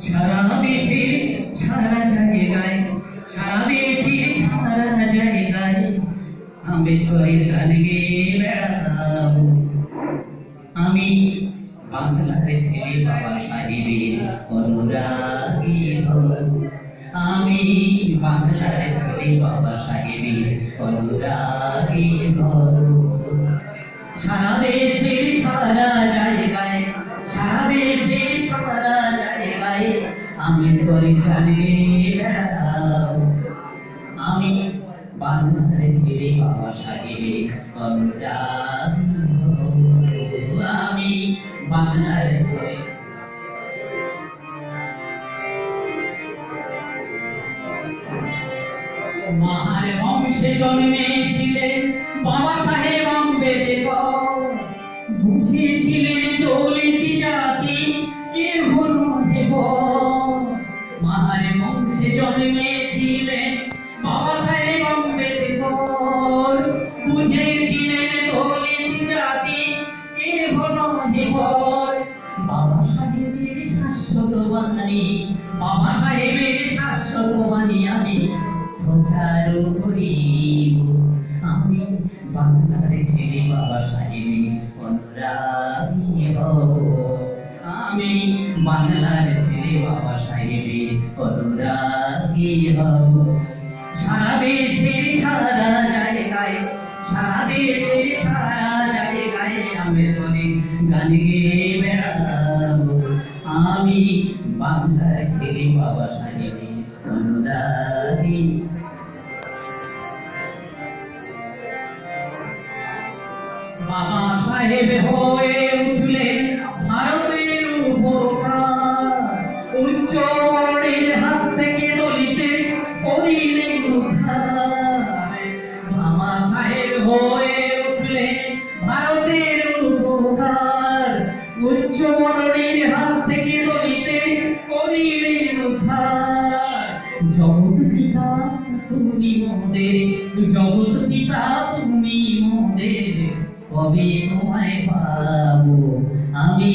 সারা দেশে সারা দেশে সারা আমি বাংলার ছেলে বাবা সাহেবের অনুরাগী হব আমি বাংলার ছেলে বাবা সাহেবের অনুরাগী সারা দেশের সারা জায়গায় আমি বেড়াবো আমি ছেলে বাবা অনুরাগী আমি বাংলার ছেলে মার বংশে জন্মেছিলেন বাবা সাহেব আম্বেদকর। আমি প্রচার ছেলে বাবা সাহেবের অনুরাগী হব। আমি বাংলার ছেলে বাবা সাহেবের অনুরাগী আমি তোরে গান বাবা সাহেবের বাবা সাহেব হয়ে উঠলেন। উচ্চ বর্ণের হাত থেকে দলিতে করিলেন উদ্ধার। জগৎ পিতা, তুমি মোদের জগৎ পিতা, তুমি মোদের কবে তোমায় পাবো? আমি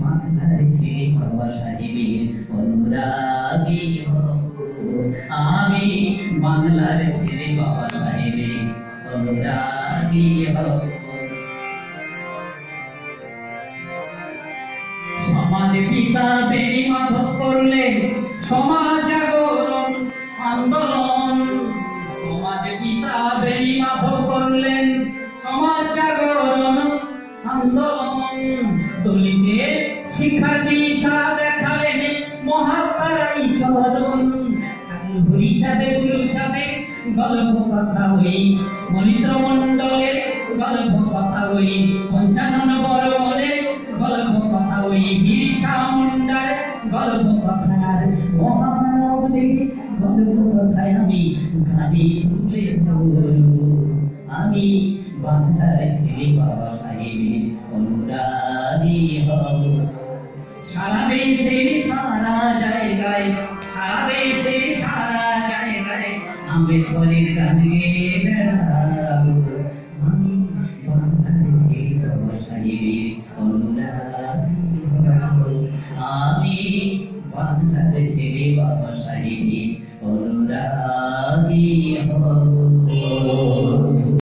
বাংলার ছেলে বাবা সাহেবের অনুরাগী হব। আমি বাংলার ছেলে বাবা সাহেবের অনুরাগী হব। সমাজ পিতা বেণী মাধব করলেন সমাজ জাগরণ আন্দোলন। সমাজ পিতা বেণী মাধব করলেন সমাজ জাগরণ আন্দোলন। দলিতের শিক্ষা দিশা দেখালেন মহাত্মারাই চরণ। ঘুরি ছাদে গুরু ছাদে, গল্প কথা হই মনিত্র মণ্ডলের গল্প কথা হই পঞ্চানন গল্প হই বিরসা মুন্ডার গল্প কথার মহামানবদের গল্প কথায় আমি গানে তুলে ধরব আমি বাংলার ছেলে বাবা সাহেবের অনুরাগী হব। সারা দেশের সারা জায়গায়, সারা দেশের সারা জায়গায় আম্বেদকরের গান গেয়ে ছেড়ে বাবা সাহিনী অনুরাগী হয়